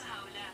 sa hawla.